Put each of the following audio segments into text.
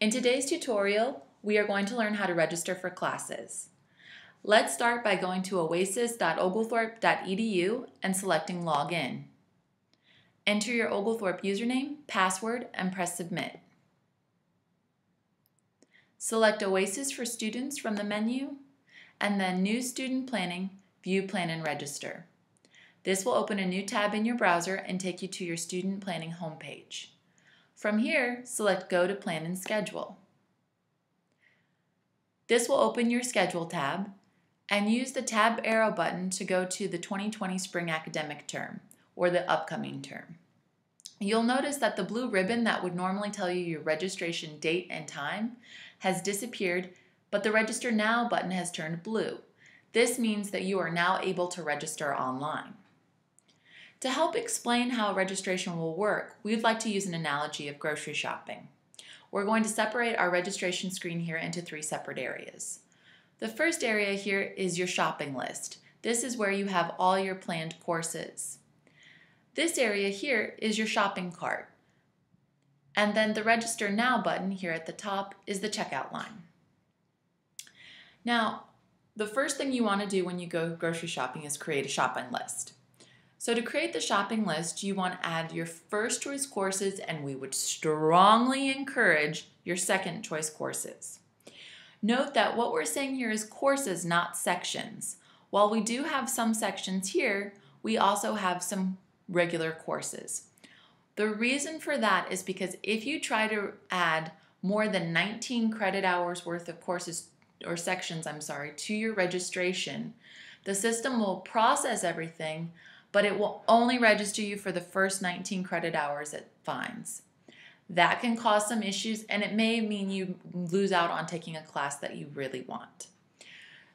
In today's tutorial, we are going to learn how to register for classes. Let's start by going to oasis.oglethorpe.edu and selecting Login. Enter your Oglethorpe username, password, and press Submit. Select Oasis for Students from the menu, and then New Student Planning, View Plan and Register. This will open a new tab in your browser and take you to your student planning homepage. From here, select Go to Plan and Schedule. This will open your Schedule tab and use the tab arrow button to go to the 2020 spring academic term or the upcoming term. You'll notice that the blue ribbon that would normally tell you your registration date and time has disappeared, but the Register Now button has turned blue. This means that you are now able to register online. To help explain how registration will work, we'd like to use an analogy of grocery shopping. We're going to separate our registration screen here into three separate areas. The first area here is your shopping list. This is where you have all your planned courses. This area here is your shopping cart. And then the Register Now button here at the top is the checkout line. Now, the first thing you want to do when you go grocery shopping is create a shopping list. So to create the shopping list, you want to add your first choice courses and we would strongly encourage your second choice courses. Note that what we're saying here is courses, not sections. While we do have some sections here, we also have some regular courses. The reason for that is because if you try to add more than 19 credit hours worth of courses or sections, I'm sorry, to your registration, the system will process everything, but it will only register you for the first 19 credit hours it finds. That can cause some issues and it may mean you lose out on taking a class that you really want.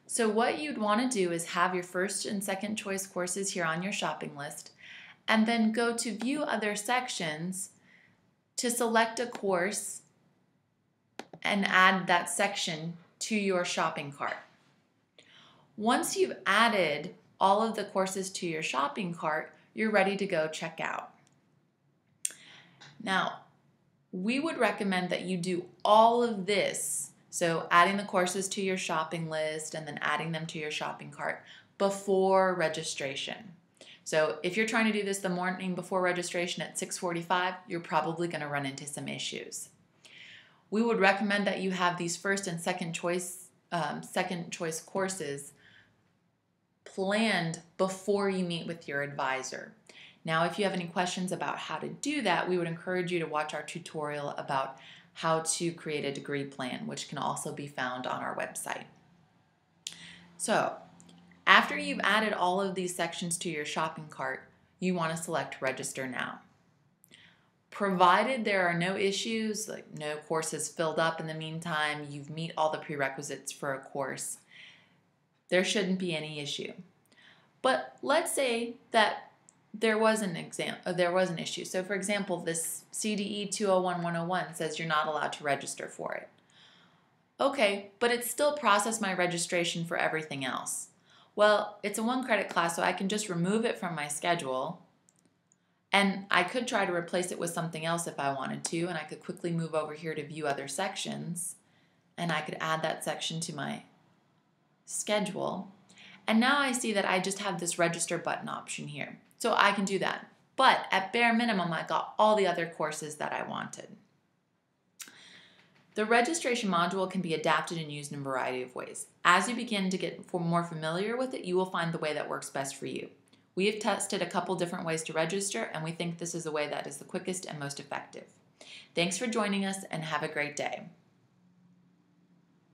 So what you'd want to do is have your first and second choice courses here on your shopping list and then go to view other sections to select a course and add that section to your shopping cart. Once you've added all of the courses to your shopping cart, you're ready to go check out. Now, we would recommend that you do all of this, so adding the courses to your shopping list and then adding them to your shopping cart before registration. So if you're trying to do this the morning before registration at 6:45, you're probably going to run into some issues. We would recommend that you have these first and second choice um, second choice courses planned before you meet with your advisor. Now, if you have any questions about how to do that, we would encourage you to watch our tutorial about how to create a degree plan, which can also be found on our website. So, after you've added all of these sections to your shopping cart, you want to select Register Now. Provided there are no issues, like no courses filled up in the meantime, you've meet all the prerequisites for a course, there shouldn't be any issue. But let's say that there was an exam uh, there was an issue. So for example, this CDE 201-101 says you're not allowed to register for it. Okay, but it still processed my registration for everything else. Well, it's a one credit class, so I can just remove it from my schedule. And I could try to replace it with something else if I wanted to, and I could quickly move over here to view other sections, and I could add that section to my schedule. And now I see that I just have this register button option here. So I can do that. But at bare minimum, I got all the other courses that I wanted. The registration module can be adapted and used in a variety of ways. As you begin to get more familiar with it, you will find the way that works best for you. We have tested a couple different ways to register, and we think this is the way that is the quickest and most effective. Thanks for joining us, and have a great day.